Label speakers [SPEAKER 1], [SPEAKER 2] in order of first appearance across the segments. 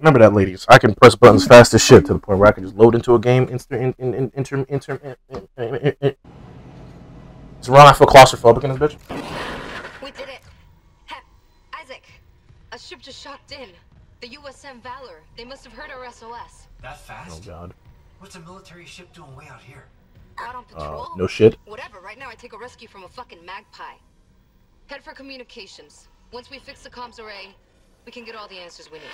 [SPEAKER 1] Remember that, ladies. I can press buttons fast as shit to the point where I can just load into a game instant. In, in, in, inter, inter, in, in, in, in. It's wrong. I feel claustrophobic in this bitch.
[SPEAKER 2] We did it. Hep, Isaac, a ship just shocked in. The USM Valor. They must have heard our SOS.
[SPEAKER 3] That fast?
[SPEAKER 1] Oh god.
[SPEAKER 3] What's a military ship doing way out here?
[SPEAKER 2] Out on
[SPEAKER 1] Uh,
[SPEAKER 2] patrol?
[SPEAKER 1] no shit.
[SPEAKER 2] Whatever. Right now, I take a rescue from a fucking magpie. Head for communications. Once we fix the comms array, we can get all the answers we need.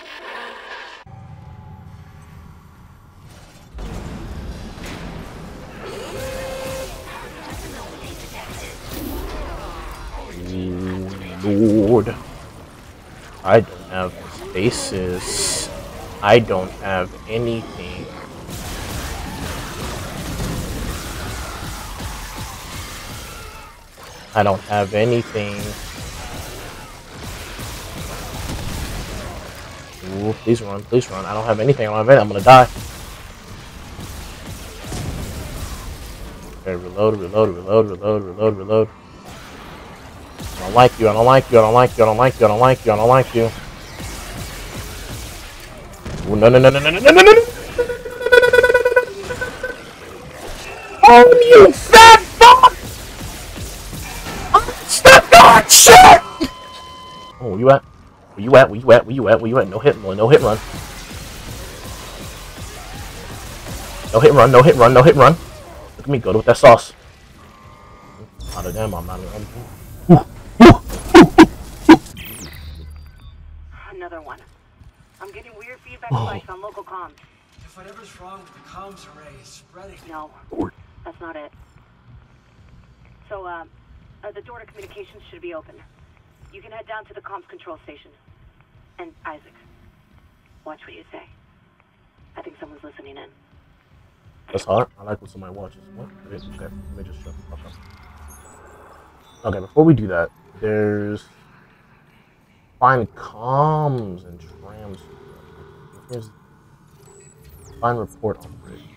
[SPEAKER 1] Lord. I don't have spaces. I don't have anything. I don't have anything. Ooh, please run, please run. I don't have anything. Don't have anything. I'm gonna die. Okay, reload, reload, reload, reload, reload, reload. I don't like you, I don't like you, I don't like you, I don't like you, I don't like you, I don't like you. Ooh, no, no, no, no, no, no, no, no, no, no. Oh, you fat fuck! Step guard, shit! Oh, where you at? Where you at? Where you at? Where you at? Where you at? No hit and run, no hit and run. No hit and run, no hit and run, no hit and run. Look at me, go with that sauce. Out of them, I'm not. I'm,
[SPEAKER 4] Another one. I'm getting weird feedback
[SPEAKER 1] Oh.
[SPEAKER 4] spikes on local comms.
[SPEAKER 3] If whatever's wrong with the comms array is spreading.
[SPEAKER 4] No, that's not it. So, uh, uh, the door to communications should be open. You can head down to the comms control station. And Isaac, watch what you say. I think someone's listening in.
[SPEAKER 1] That's hot. I like when somebody watches. What? Okay. Let me just shut the fuck up. Okay, before we do that, there's find comms and trams. Here's find report on the bridge.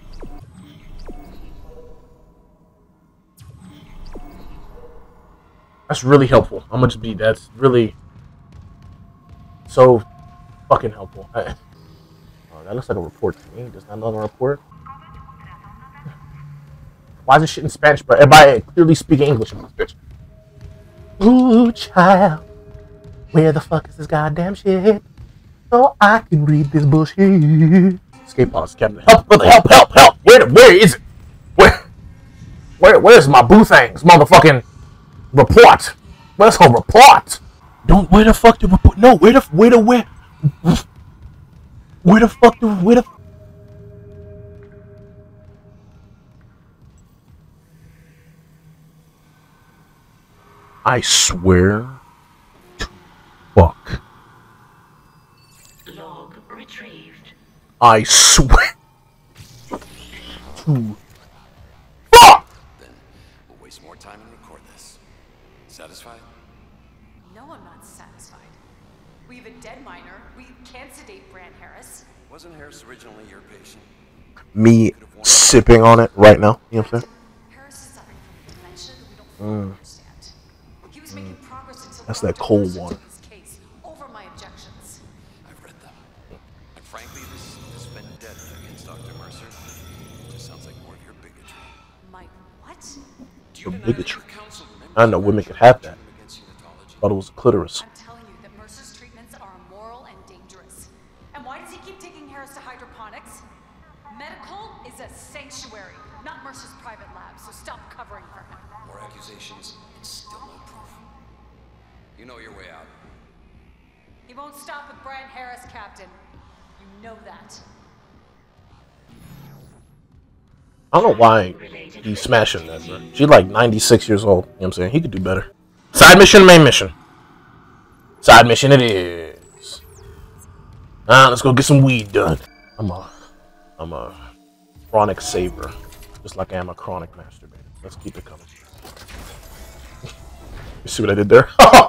[SPEAKER 1] That's really helpful. I'm gonna just be. That's really so fucking helpful. Oh, that looks like a report to me. Does that look a report? Why is this shit in Spanish, but everybody clearly speaking English in this bitch? Ooh, child, where the fuck is this goddamn shit? So I can read this bullshit. Escape pods, Captain. Help, brother, help, help, help. Where, where is it? Where, where, where's my boo things, motherfucking report? Where's her report? Don't, where the fuck the report? No, where the, where the, where, where the fuck the, where the, I swear to fuck.
[SPEAKER 5] Log retrieved.
[SPEAKER 1] I swear to
[SPEAKER 6] We have a dead miner. We can't sedate Brand Harris.
[SPEAKER 7] Wasn't Harris originally your patient?
[SPEAKER 1] Me sipping on it right now. You know what I'm saying?
[SPEAKER 6] Harris is suffering from dementia that we don't fully understand. He was making progress until
[SPEAKER 1] Mm. That's that cold
[SPEAKER 6] Mercer
[SPEAKER 1] one.
[SPEAKER 6] his case over my objections.
[SPEAKER 7] I've read them. And frankly, this, this vendetta against Dr. Mercer just sounds like more of your bigotry.
[SPEAKER 6] My what?
[SPEAKER 1] Your bigotry.
[SPEAKER 7] your
[SPEAKER 1] I know women
[SPEAKER 7] charge
[SPEAKER 1] could have that.
[SPEAKER 7] against unitology?
[SPEAKER 1] Thought it was a clitoris.
[SPEAKER 6] I'm won't stop with Brand Harris, Captain. You know that.
[SPEAKER 1] I don't know why he's smashing that, bro. She's like 96 years old. You know what I'm saying? He could do better. Side mission, main mission. Side mission it is. Ah, let's go get some weed done. I'm a, I'm a chronic saver, just like I am a chronic masturbator. Let's keep it coming. you see what I did there?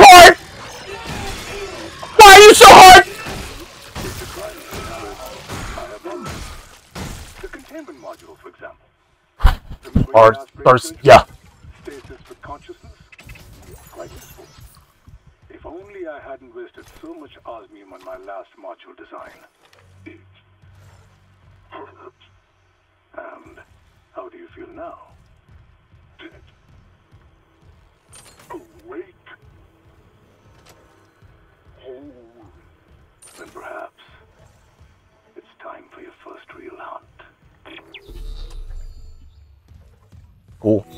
[SPEAKER 1] hard? Why are you so hard?
[SPEAKER 5] The containment module, for example.
[SPEAKER 1] Or, or, yeah.
[SPEAKER 5] Stasis for consciousness? Quite useful. If only I hadn't wasted so much osmium on my last module design.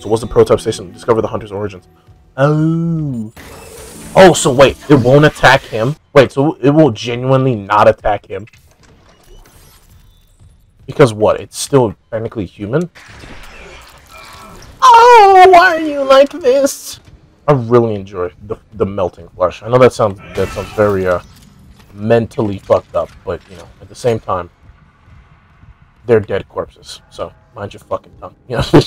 [SPEAKER 1] So what's the prototype station? Discover the hunter's origins. Oh. Oh, so wait, it won't attack him? Wait, so it will genuinely not attack him? Because what? It's still technically human? Oh, why are you like this? I really enjoy the, the melting flesh. I know that sounds that sounds very uh mentally fucked up, but you know, at the same time, they're dead corpses. So mind your fucking tongue. You know.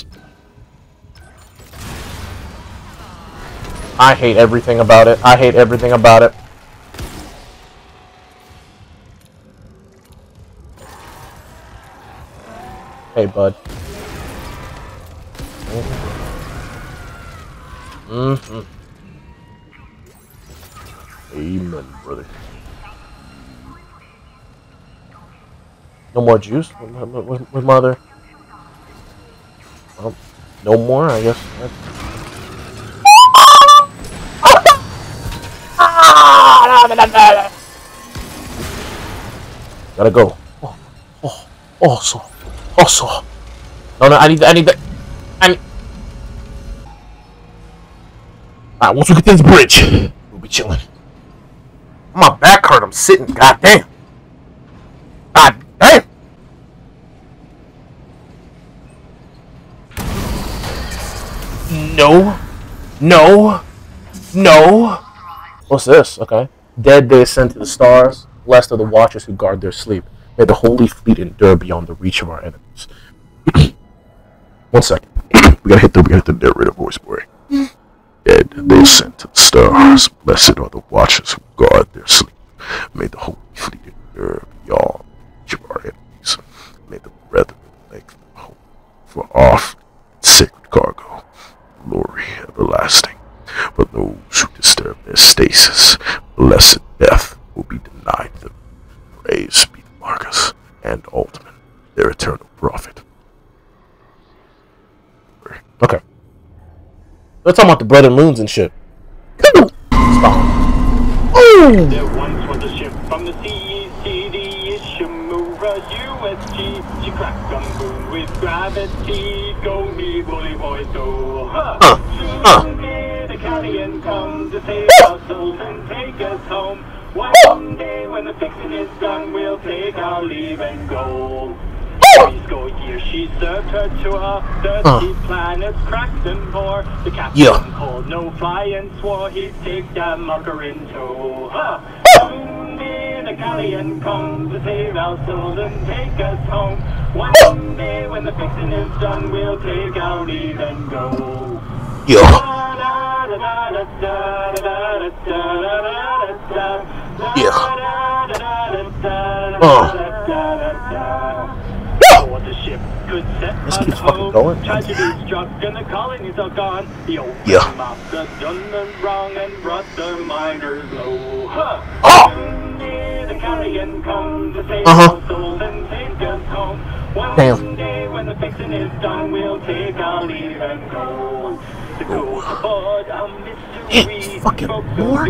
[SPEAKER 1] I hate everything about it. I hate everything about it. Hey, bud. Mm-hmm. Amen, brother. No more juice? With, where's- where's my other? Well, no more, I guess. That's- Gotta go. Oh, oh, also, also. No, no, I need, I need that. I need. Alright, once we get to this bridge, we'll be chilling. My back hurt. I'm sitting. God damn. God damn. No. No. No. What's this? Okay. Dead they ascend to the stars, blessed are the watchers who guard their sleep. May the holy fleet endure beyond the reach of our enemies. One second. we gotta hit the we gotta hit the narrator voice boy. Dead they ascend to the stars, blessed are the watchers who guard their sleep. May the holy fleet endure beyond the reach of our enemies. May the brethren make them for off sacred cargo, glory everlasting. But those who disturb their stasis, blessed death will be denied them. Praise be to Marcus and Altman, their eternal prophet. Okay. Let's talk about the brother moons and shit. Stop. Ooh!
[SPEAKER 8] There once was a ship from the CEC, Ishimura USG. She cracked a moon with gravity. Go me, bully boys, go. Huh.
[SPEAKER 1] Huh. Huh.
[SPEAKER 8] The come to save our souls and take us home. One day when the fixing is done, we'll take our leave and go. Three score years she served her tour. Thirty planets cracked and bore. The captain
[SPEAKER 1] Yeah.
[SPEAKER 8] called no fly and swore he'd take that mucker in tow. Huh. Soon may the Kellion come to save our souls and take us home. One day when the fixing is done, we'll take our leave and go.
[SPEAKER 1] Yeah.
[SPEAKER 8] Yeah. Oh. Yeah.
[SPEAKER 1] This keeps fucking going. Yeah. Oh! Uh-huh. Damn.
[SPEAKER 8] When the fixing is done, we'll take our leave and go. The cool aboard a mystery.
[SPEAKER 1] It's fucking more?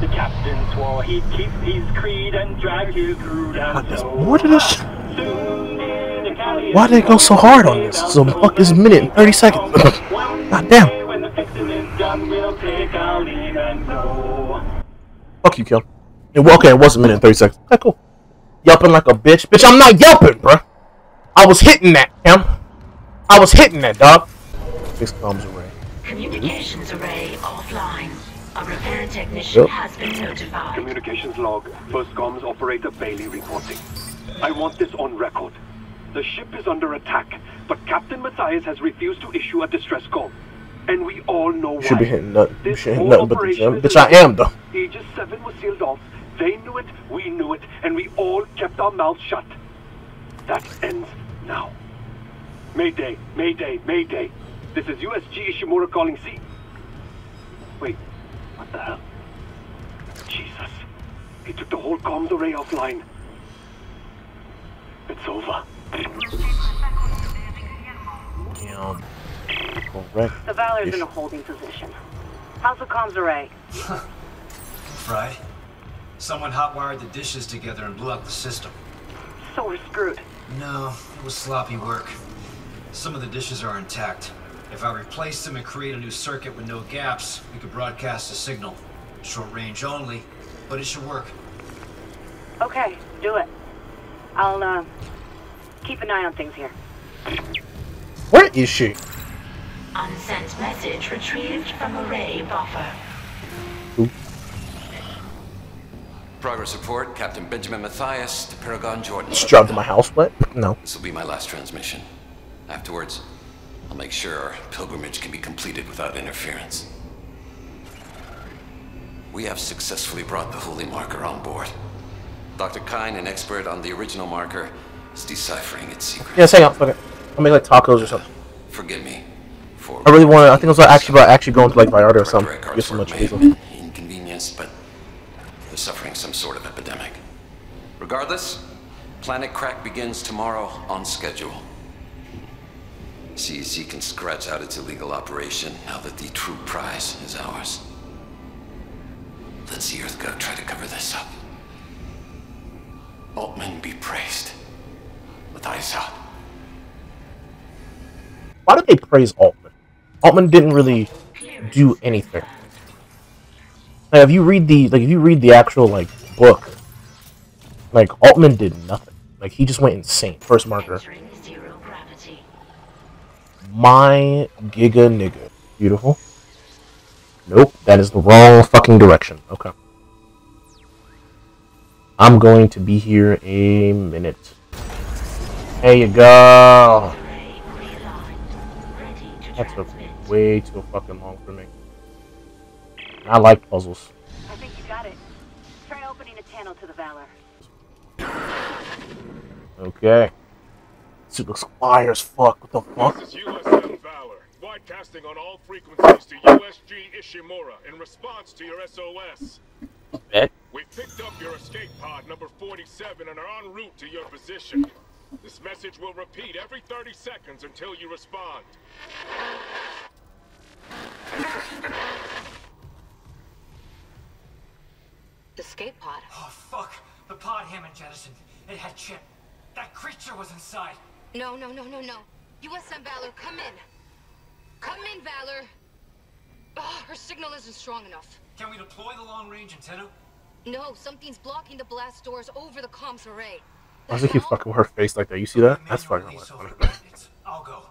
[SPEAKER 8] The captain swore he'd keep his creed and drag his crew down
[SPEAKER 1] God, there's more to this shit?
[SPEAKER 8] Soon may the Kellion
[SPEAKER 1] Why did they go so hard on this? So fuck this minute and 30 seconds. God damn.
[SPEAKER 8] When the fixing is done, we'll take our leave and go.
[SPEAKER 1] Fuck you, Kim. It, okay, it was a minute and 30 seconds. Okay, cool. Yelping like a bitch. Bitch, I'm not yelping, bruh. I was hitting that, Cam. I was hitting that, dog. Fix comms array.
[SPEAKER 9] Communications array offline. A repair technician
[SPEAKER 1] Yep.
[SPEAKER 9] has been notified.
[SPEAKER 5] Communications log. First comms operator Bailey reporting. I want this on record. The ship is under attack, but Captain Mathius has refused to issue a distress call. And we all know why.
[SPEAKER 1] Should be hitting nothing. You
[SPEAKER 5] This
[SPEAKER 1] should hit nothing but the
[SPEAKER 5] operation
[SPEAKER 1] gym. Bitch, I
[SPEAKER 5] illegal.
[SPEAKER 1] am, though.
[SPEAKER 5] Aegis 7 was sealed off. They knew it, we knew it, and we all kept our mouths shut. That ends now. Mayday, Mayday, Mayday. This is USG Ishimura calling C. Wait, what the hell? Jesus. He took the whole comms array offline. It's over.
[SPEAKER 1] Damn. Correct.
[SPEAKER 4] The Valor's in a holding position. How's the comms array?
[SPEAKER 3] Fried? Someone hotwired the dishes together and blew out the system.
[SPEAKER 4] So we're screwed.
[SPEAKER 3] No, it was sloppy work. Some of the dishes are intact. If I replace them and create a new circuit with no gaps, we could broadcast a signal. Short range only, but it should work.
[SPEAKER 4] Okay, do it. I'll, uh, keep an eye on things here.
[SPEAKER 1] Where is she?
[SPEAKER 9] Unsent message retrieved from array buffer.
[SPEAKER 7] Progress report, Captain Benjamin Mathius to Paragon Jordan.
[SPEAKER 1] Just dropped in my house. What? No.
[SPEAKER 7] This will be my last transmission. Afterwards, I'll make sure our pilgrimage can be completed without interference. We have successfully brought the Holy Marker on board. Dr. Kyne, an expert on the original marker, is deciphering its secret.
[SPEAKER 1] Yes, hang on. It. I'll make like tacos or something.
[SPEAKER 7] Forgive me for.
[SPEAKER 1] I really want to. I think it was like, actually about actually going to like Vallarta or something. Get some much people.
[SPEAKER 7] Inconvenienced, but they're suffering some sort of epidemic. Regardless, Planet Crack begins tomorrow on schedule. CEC can scratch out its illegal operation now that the true prize is ours. Let's see Earthgov try to cover this up. Altman be praised. Mathius out.
[SPEAKER 1] Why did they praise Altman? Altman didn't really do anything. Like, if you read the like, if you read the actual like book, like Altman did nothing. Like he just went insane. First marker. My giga nigga. Beautiful. Nope, that is the wrong fucking direction. Okay. I'm going to be here a minute. There you go.
[SPEAKER 9] Array realigned. Ready to
[SPEAKER 1] That took way too fucking long for me. I like puzzles.
[SPEAKER 4] I think you got it. Try opening a channel to the Valor.
[SPEAKER 1] Okay. This looks fire as fuck. What the fuck?
[SPEAKER 10] This is USM Valor, broadcasting on all frequencies to USG Ishimura in response to your SOS.
[SPEAKER 1] Bet.
[SPEAKER 10] We picked up your escape pod number 47 and are en route to your position. This message will repeat every 30 seconds until you respond.
[SPEAKER 2] Escape pod.
[SPEAKER 3] Oh, fuck. The pod Hammond jettisoned. It had Chip. That creature was inside.
[SPEAKER 2] No, no, no, no, no. USM Valor, come in. Come in, Valor. Oh, her signal isn't strong enough.
[SPEAKER 3] Can we deploy the long-range antenna?
[SPEAKER 2] No, something's blocking the blast doors over the comms array.
[SPEAKER 1] Why does it keep fucking with her face like that? You see that? That's fucking
[SPEAKER 3] release over
[SPEAKER 1] hilarious.
[SPEAKER 3] I'll go.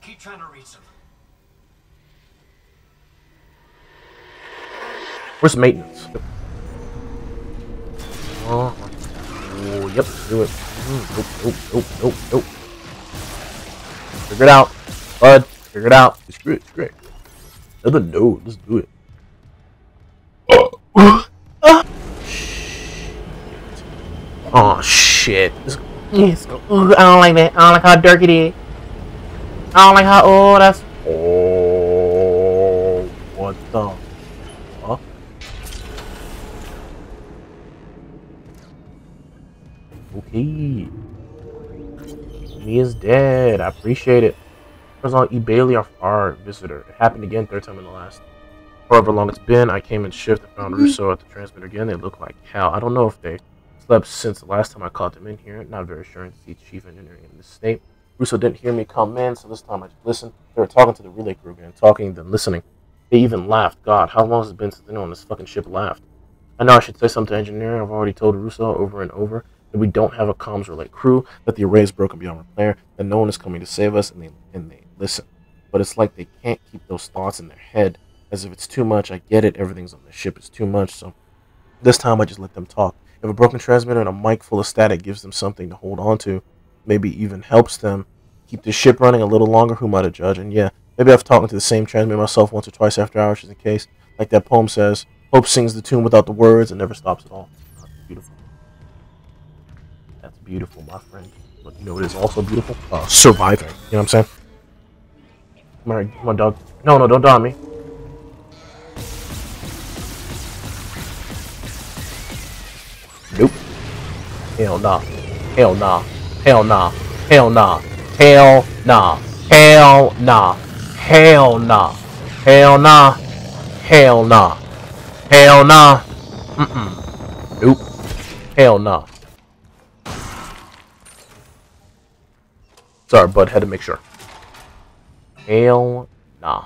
[SPEAKER 3] Keep trying to reach them.
[SPEAKER 1] Where's maintenance? Oh, oh, yep, do it. Mm, Nope, nope, nope, nope, nope. Figure it out, bud. Figure it out. Screw it, screw it. Another no. Let's do it. Oh shit. This, yes. Ooh, I don't like that. I don't like how dark it is. I don't like how. Oh, that's. Oh, what the fuck? Okay. Mia's dead. I appreciate it. First out E. Bailey, our, our visitor. It happened again, third time in the last. However long it's been, I came in shift and found mm-hmm. Russo at the transmitter again. They look like hell. I don't know if they slept since the last time I caught them in here. Not very sure to see Chief Engineering in this state. Russo didn't hear me come in, so this time I just listened. They were talking to the relay crew again, talking, then listening. They even laughed. God, how long has it been since anyone on this fucking ship laughed? I know I should say something to engineering. I've already told Russo over and over. That we don't have a comms relay crew, that the array is broken beyond repair, that no one is coming to save us, and they and they listen. But it's like they can't keep those thoughts in their head, as if it's too much. I get it, everything's on the ship it's too much, so this time I just let them talk. If a broken transmitter and a mic full of static gives them something to hold on to, maybe even helps them keep the ship running a little longer, who might have judged? And yeah, maybe I've talked to the same transmitter myself once or twice after hours, just in case. Like that poem says, Hope sings the tune without the words and never stops at all. Beautiful. My friend. But you know it is also beautiful? Uh, surviving. You know what I'm saying? Come on, come on, dog. No, no, don't die on me. Nope. Hell nah. Hell nah. Hell nah. Hell nah. Hell nah. Hell nah. Hell nah. Hell nah. Hell nah. Hell nah. Mm-mm. Nope. Hell nah. Sorry, bud. Had to make sure. Hell nah.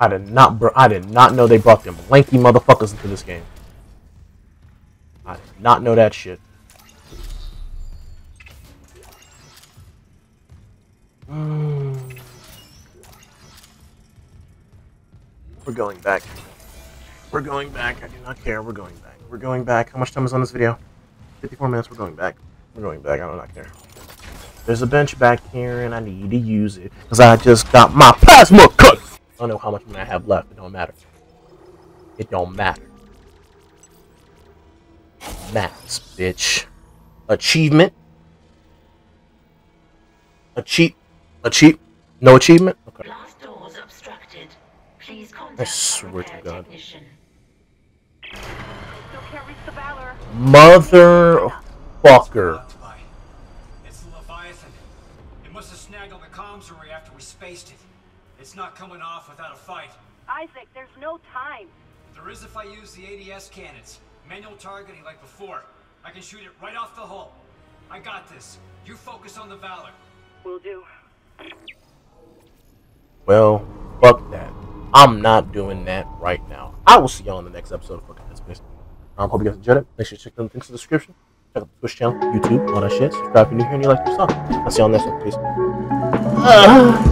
[SPEAKER 1] I did not. I did not know they brought them lanky motherfuckers into this game. I did not know that shit. We're going back. We're going back. I do not care. We're going back. We're going back. How much time is on this video? 54 minutes. We're going back. We're going back. I do not care. There's a bench back here, and I need to use it because I just got my plasma cut. I don't know how much money I have left. It don't matter. It don't matter. Max, bitch. Achievement. Achieve. Achieve. No achievement. Okay.
[SPEAKER 9] Blast doors obstructed. Please contact
[SPEAKER 1] I swear to God.
[SPEAKER 9] technician.
[SPEAKER 4] Still can't reach the Valor.
[SPEAKER 1] Motherfucker.
[SPEAKER 3] Not coming off without a fight.
[SPEAKER 4] Isaac, there's no time.
[SPEAKER 3] There is if I use the ADS cannons. Manual targeting like before. I can shoot it right off the hull. I got this. You focus on the Valor.
[SPEAKER 4] Will do.
[SPEAKER 1] Well, fuck that. I'm not doing that right now. I will see y'all in the next episode of fucking Dead Space. Um, hope you guys enjoyed it. Make sure to check out the links in the description. Check out the Twitch channel, YouTube, all that shit. Subscribe if you're new here and you like your song. I'll see y'all next one. Peace.